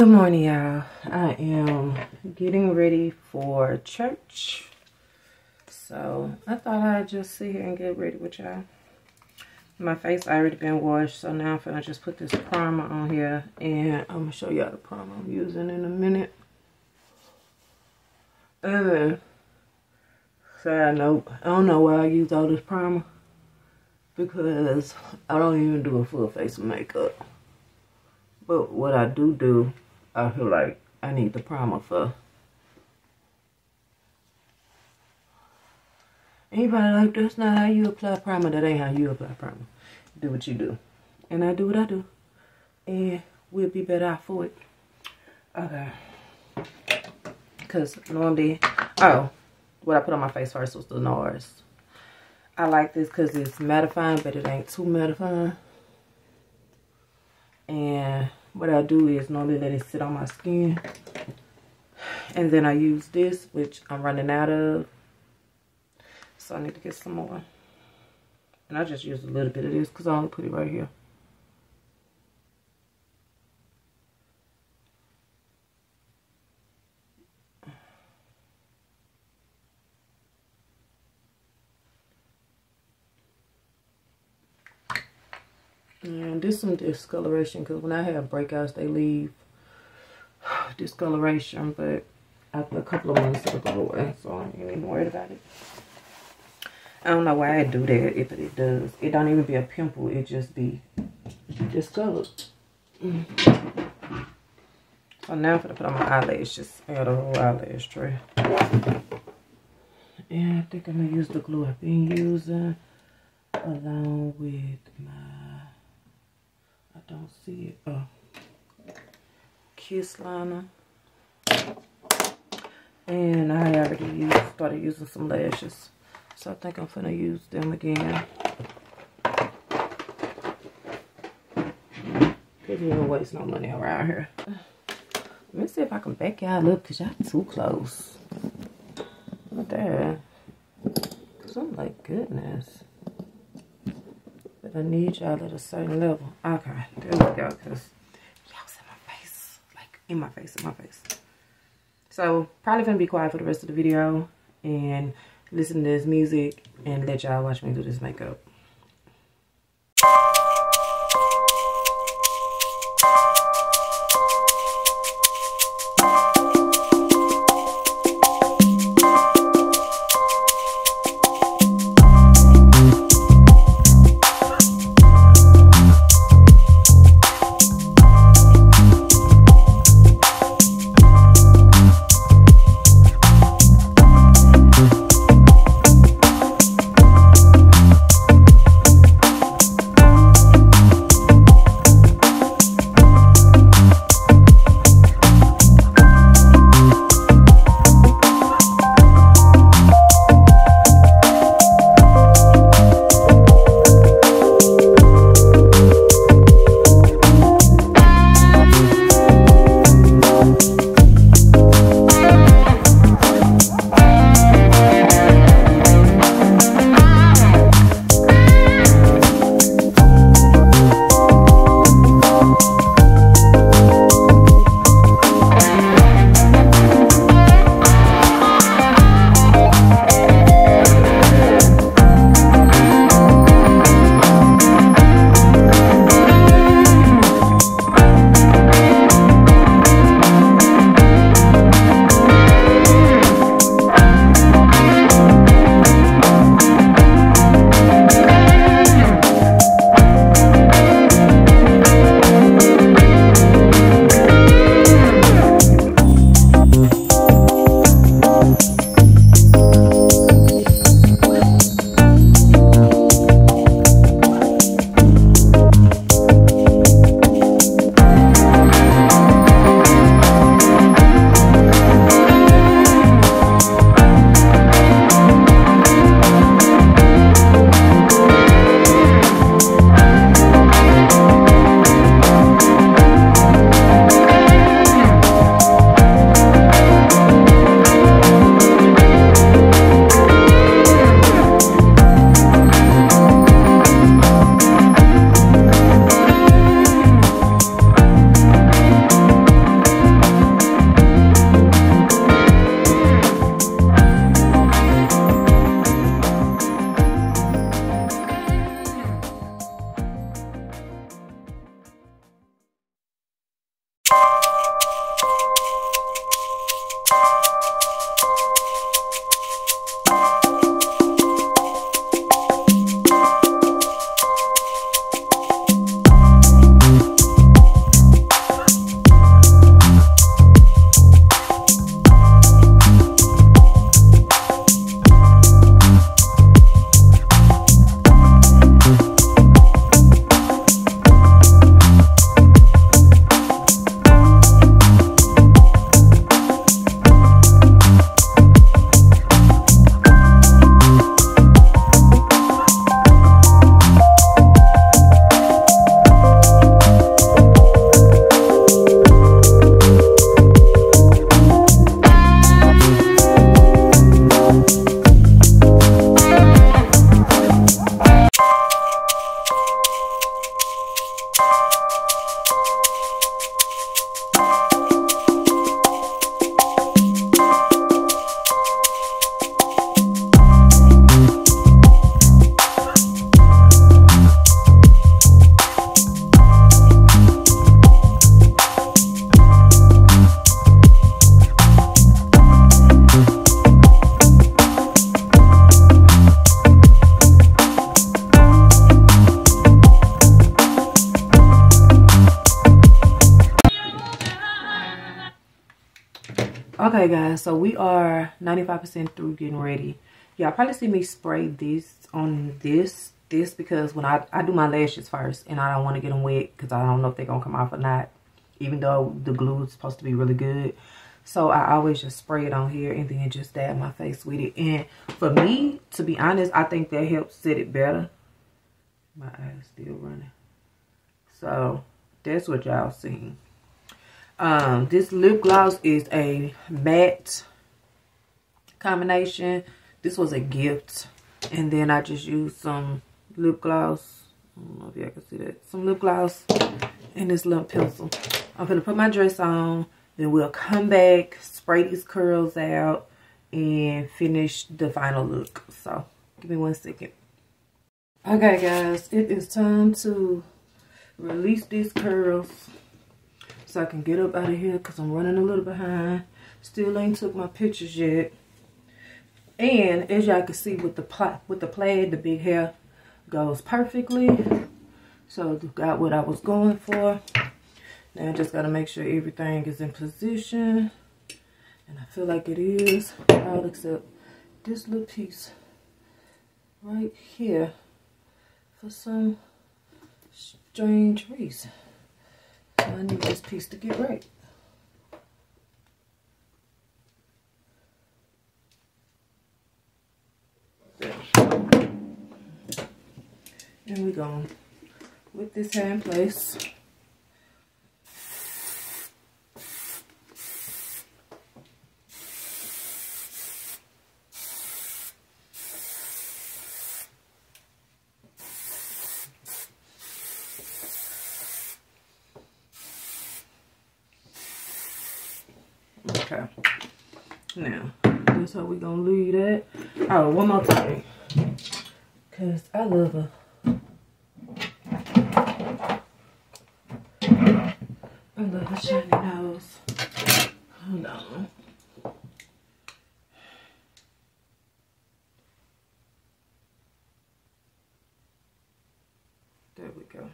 Good morning, y'all. I am getting ready for church. So I thought I'd just sit here and get ready with y'all. My face already been washed, so now I'm gonna just put this primer on here and I'm gonna show y'all the primer I'm using in a minute. And then, side note, I don't know why I use all this primer because I don't even do a full face of makeup. But what I do do I feel like I need the primer for. Anybody like that's not how you apply primer. That ain't how you apply primer. Do what you do. And I do what I do. And we'll be better for it. Okay. Because normally, oh, what I put on my face first was the NARS. I like this because it's mattifying, but it ain't too mattifying. And what I do is normally let it sit on my skin. And then I use this, which I'm running out of. So I need to get some more. And I just use a little bit of this because I only put it right here. And this some discoloration because when I have breakouts, they leave discoloration, but after a couple of months, it'll go away. So I ain't even worried about it. I don't know why I do that if it does. It don't even be a pimple. It just be discolored. So now I'm going to put on my eyelashes. I got a whole eyelash tray. And I think I'm going to use the glue I've been using along with my don't see it. Oh. Kiss liner. And I already used, started using some lashes. So I think I'm gonna use them again. You don't waste no money around here. Let me see if I can back y'all up because y'all too close. There. Cause I'm like, goodness. I need y'all at a certain level. Okay, there we go. Because y'all's in my face. Like, in my face, in my face. So, probably going to be quiet for the rest of the video. And listen to this music. And let y'all watch me do this makeup. Okay, guys, so we are 95% through getting ready. Y'all probably see me spray this on this, this because when I, I do my lashes first and I don't want to get them wet because I don't know if they're going to come off or not, even though the glue is supposed to be really good. So I always just spray it on here and then just dab my face with it. And for me, to be honest, I think that helps set it better. My eyes still running. So that's what y'all seen. Um, this lip gloss is a matte combination. This was a gift. And then I just used some lip gloss. I don't know if y'all can see that. Some lip gloss and this little pencil. I'm going to put my dress on. Then we'll come back, spray these curls out, and finish the final look. So, give me one second. Okay, guys. It is time to release these curls so I can get up out of here because I'm running a little behind. Still ain't took my pictures yet. And as y'all can see with the pla with the plaid, the big hair goes perfectly. So got what I was going for. Now I just got to make sure everything is in position. And I feel like it is. All except this little piece right here for some strange reason. I need this piece to get right. And we're going with this hair in place. Okay. Now, that's how we gonna leave that. Oh, one more thing. Cause I love her. I love her shiny nose. Hold on. There we go.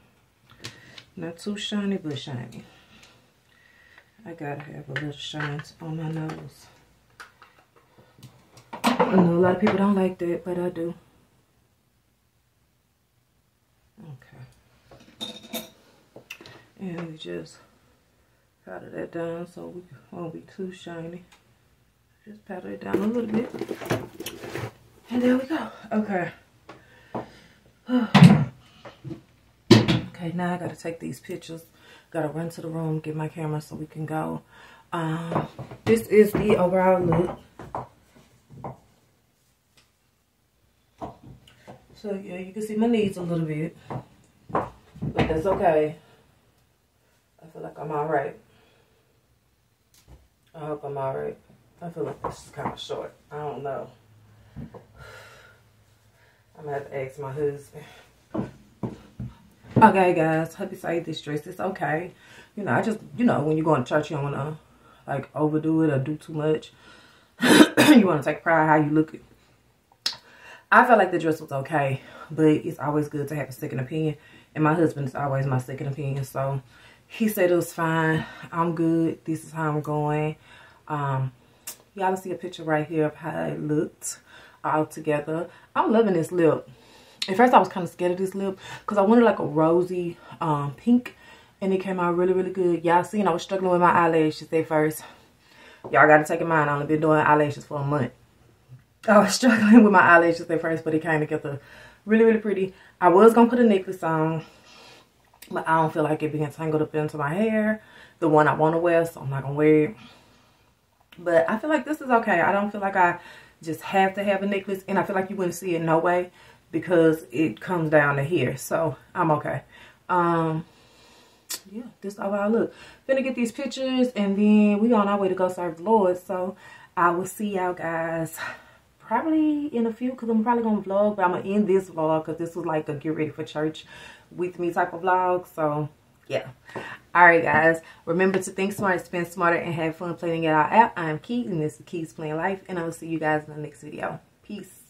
Not too shiny, but shiny. I gotta have a little shine on my nose. I know a lot of people don't like that, but I do. Okay. And we just powder that down so we won't be too shiny. Just powder it down a little bit. And there we go. Okay. okay, now I gotta take these pictures Gotta run to the room, get my camera so we can go. Um, this is the overall look. So yeah, you can see my knees a little bit. But that's okay. I feel like I'm alright. I hope I'm alright. I feel like this is kind of short. I don't know. I'm gonna have to ask my husband. Okay, guys, hope you say this dress. It's okay. You know, I just, you know, when you go to church, you don't want to, like, overdo it or do too much. you want to take pride how you look. I felt like the dress was okay, but it's always good to have a second opinion. And my husband is always my second opinion. So, he said it was fine. I'm good. This is how I'm going. Um, Y'all see a picture right here of how it looked all together. I'm loving this lip at first I was kind of scared of this lip because I wanted like a rosy um, pink and it came out really really good. Y'all seen I was struggling with my eyelashes at first. Y'all gotta take in mind I've only been doing eyelashes for a month. I was struggling with my eyelashes at first but it came together really really pretty. I was gonna put a necklace on but I don't feel like it being tangled up into my hair the one I want to wear so I'm not gonna wear it. But I feel like this is okay. I don't feel like I just have to have a necklace and I feel like you wouldn't see it no way because it comes down to here. So I'm okay. Um, yeah, this is how I look. Gonna get these pictures and then we on our way to go serve the Lord. So I will see y'all guys probably in a few because I'm probably gonna vlog, but I'm gonna end this vlog because this was like a get ready for church with me type of vlog. So yeah. Alright guys, remember to think smart, spend smarter, and have fun playing it out. I'm Key and this is Keiis Planned Lyfe and I will see you guys in the next video. Peace.